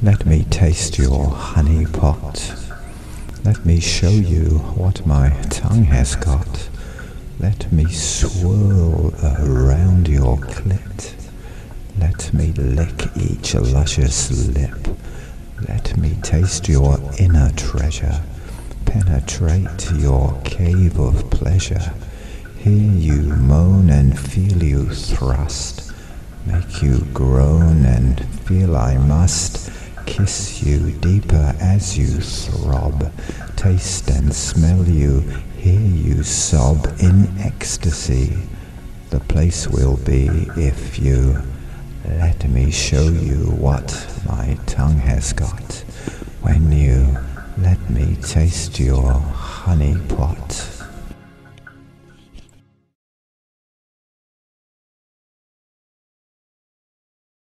Let me taste your honey pot. Let me show you what my tongue has got. Let me swirl around your clit. Let me lick each luscious lip. Let me taste your inner treasure. Penetrate your cave of pleasure. Hear you moan and feel you thrust. Make you groan and feel I must kiss you deeper as you throb. Taste and smell you, hear you sob in ecstasy. The place will be if you let me show you what my tongue has got when you let me taste your honey pot.